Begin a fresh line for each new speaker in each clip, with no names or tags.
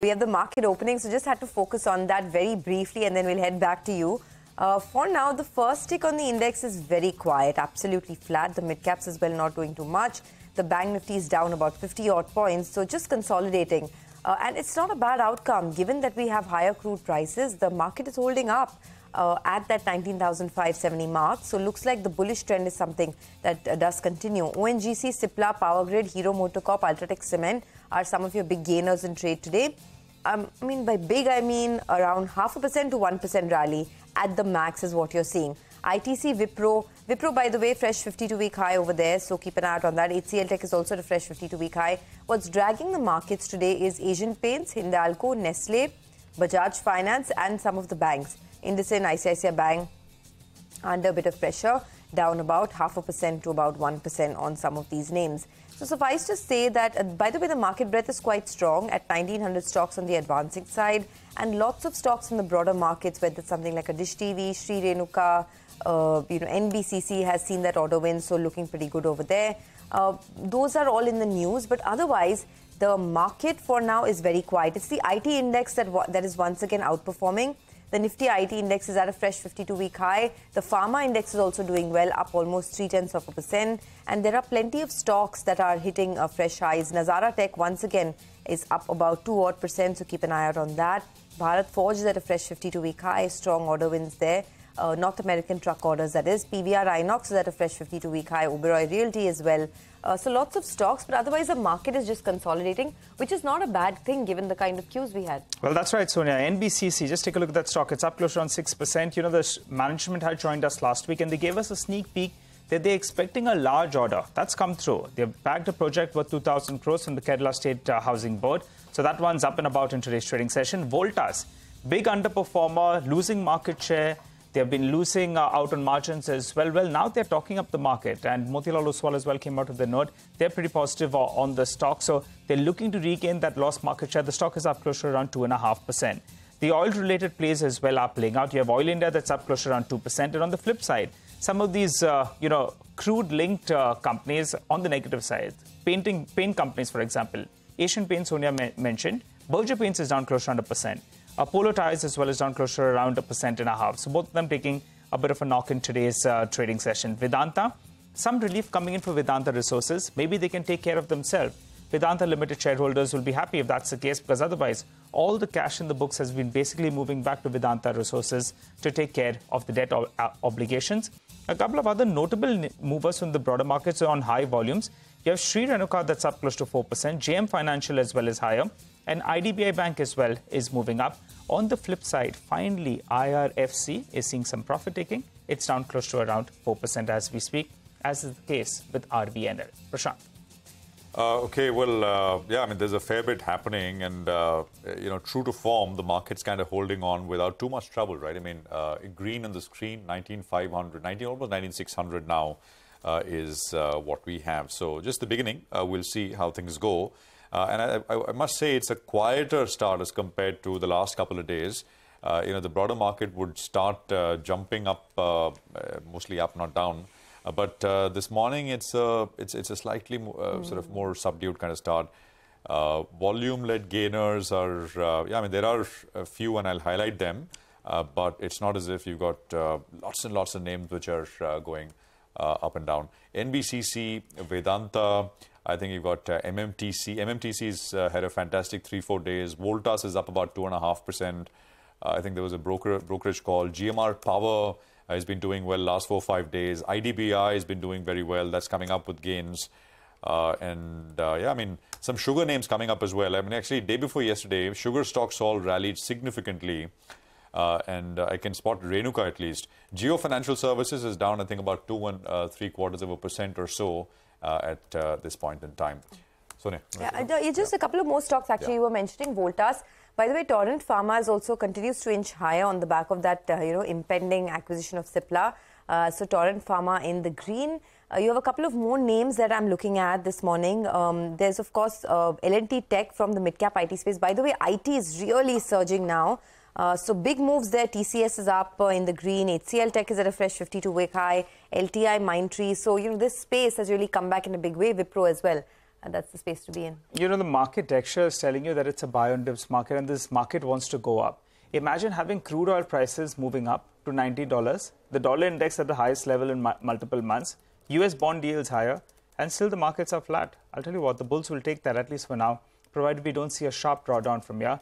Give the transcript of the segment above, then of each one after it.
We have the market opening, so just had to focus on that very briefly and then we'll head back to you. Uh, for now, the first tick on the index is very quiet, absolutely flat. The mid caps as well not doing too much. The bank nifty is down about 50 odd points, so just consolidating. Uh, and it's not a bad outcome given that we have higher crude prices. The market is holding up. Uh, at that 19,570 mark. So looks like the bullish trend is something that uh, does continue. ONGC, Cipla, Power Grid, Hero MotoCorp, Ultratech Cement are some of your big gainers in trade today. Um, I mean, by big, I mean around half a percent to 1% rally at the max is what you're seeing. ITC, Wipro. Wipro, by the way, fresh 52 week high over there, so keep an eye out on that. HCL Tech is also at a fresh 52 week high. What's dragging the markets today is Asian Paints, Hindalco, Nestle, Bajaj Finance, and some of the banks. IndusInd, ICICI Bank under a bit of pressure, down about half a percent to about 1% on some of these names. So suffice to say that, uh, by the way, the market breadth is quite strong at 1900 stocks on the advancing side and lots of stocks in the broader markets, whether it's something like a Dish TV, Sri Renuka, uh, you know, NBCC has seen that order win, so looking pretty good over there. Uh, those are all in the news, but otherwise, the market for now is very quiet. It's the IT index that that is once again outperforming. The Nifty IT index is at a fresh 52 week high. The pharma index is also doing well, up almost 3 tenths of a percent. And there are plenty of stocks that are hitting a fresh highs. Nazara Tech, once again, is up about 2 odd percent, so keep an eye out on that. Bharat Forge is at a fresh 52 week high, strong order wins there. Uh, North American truck orders, that is. PVR Inox is at a fresh 52 week high. Oberoi Realty as well. Uh, so lots of stocks, but otherwise the market is just consolidating, which is not a bad thing given the kind of cues we had.
Well, that's right, Sonia. NBCC, just take a look at that stock. It's up close around 6%. You know, the management had joined us last week and they gave us a sneak peek that they're expecting a large order. That's come through. They've bagged a project worth 2,000 crores from the Kerala State uh, Housing Board. So that one's up and about in today's trading session. Voltas, big underperformer, losing market share. They've been losing uh, out on margins as well. Well, now they're talking up the market, and Motilal Oswal as well came out of the note. They're pretty positive uh, on the stock, so they're looking to regain that lost market share. The stock is up close to around 2.5%. The oil-related plays as well are playing out. You have Oil India that's up close to around 2%, and on the flip side, some of these, uh, you know, crude-linked uh, companies on the negative side, painting paint companies, for example. Asian Paints, Sonia mentioned, Berger Paints is down close to 100%. Uh, Polo ties as well as down closure around a percent and a half. So both of them taking a bit of a knock in today's uh, trading session. Vedanta, some relief coming in for Vedanta Resources. Maybe they can take care of themselves. Vedanta Limited shareholders will be happy if that's the case because otherwise, all the cash in the books has been basically moving back to Vedanta Resources to take care of the debt uh, obligations. A couple of other notable movers from the broader markets are on high volumes. You have Sri Renuka that's up close to 4%, JM Financial as well as higher, and IDBI Bank as well is moving up. On the flip side, finally, IRFC is seeing some profit taking. It's down close to around 4% as we speak, as is the case with RVNL. Prashant.
Uh, okay, well, uh, yeah, I mean, there's a fair bit happening, and uh, you know, true to form, the market's kind of holding on without too much trouble, right? I mean, uh, green on the screen, 19,500, 19, almost 19,600 now uh, is uh, what we have. So, just the beginning. we'll see how things go. Uh, and I, I, must say it's a quieter start as compared to the last couple of days. Uh, you know, the broader market would start uh, jumping up, uh, uh, mostly up, not down. Uh, but this morning, it's a, it's, it's a slightly mm. sort of more subdued kind of start. Volume-led gainers are, yeah, I mean, there are a few, and I'll highlight them. but it's not as if you've got lots and lots of names which are going up and down. NBCC, Vedanta, I think you've got uh, MMTC. MMTC's uh, had a fantastic three, four days. Voltas is up about 2.5%. Uh, I think there was a broker, brokerage call. GMR Power has been doing well last four, five days. IDBI has been doing very well. That's coming up with gains. Uh, and uh, yeah, I mean, some sugar names coming up as well. I mean, actually, day before yesterday, sugar stocks all rallied significantly. Uh, and uh, I can spot Renuka at least. Jio Financial Services is down, I think, about two and uh, three quarters of a percent or so. Uh, at uh, this point in time. Sonia.
Yeah, just yeah. a couple of more stocks actually. Yeah. You were mentioning Voltas. By the way, Torrent Pharma also continues to inch higher on the back of that, uh, you know, impending acquisition of Cipla. Uh, so Torrent Pharma in the green. Uh, you have a couple of more names that I'm looking at this morning. Um, there's of course uh, L&T Tech from the mid-cap IT space. By the way, IT is really surging now. Uh, so big moves there. TCS is up uh, in the green. HCL Tech is at a fresh 52 week high. LTI Mindtree. So, you know, this space has really come back in a big way. Wipro as well. uh, that's the space to be in.
You know, the market texture is telling you that it's a buy on dips market and this market wants to go up. Imagine having crude oil prices moving up to $90, the dollar index at the highest level in multiple months, US bond yields higher, and still the markets are flat. I'll tell you what, the bulls will take that at least for now, provided we don't see a sharp drawdown from here.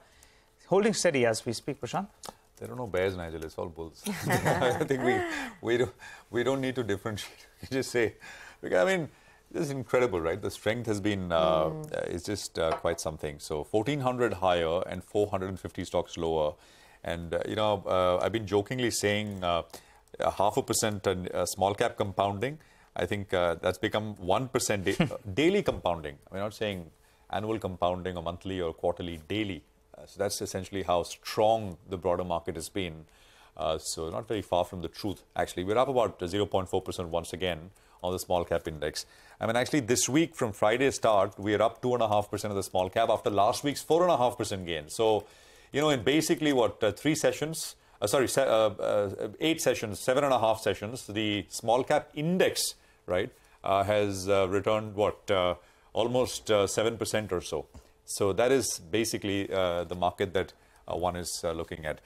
Holding steady as we speak, Prashant.
There are no bears, Nigel. It's all bulls. I think we, we, don't, we don't need to differentiate. You just say, because, I mean, this is incredible, right? The strength has been, uh, mm. uh, it's just uh, quite something. So 1400 higher and 450 stocks lower. And, uh, you know, uh, I've been jokingly saying uh, half a percent and small cap compounding. I think that's become 1% da- daily compounding. We're not saying annual compounding or monthly or quarterly, daily. So that's essentially how strong the broader market has been. so not very far from the truth, actually. We're up about 0.4% once again on the small cap index. I mean, actually, this week from Friday start, we are up 2.5% of the small cap after last week's 4.5% gain. So, you know, in basically what, uh, three sessions, uh, sorry, se- uh, uh eight sessions, seven and a half sessions, the small cap index, right, uh, has uh, returned what, almost 7% or so. So that is basically uh, the market that uh, one is uh, looking at.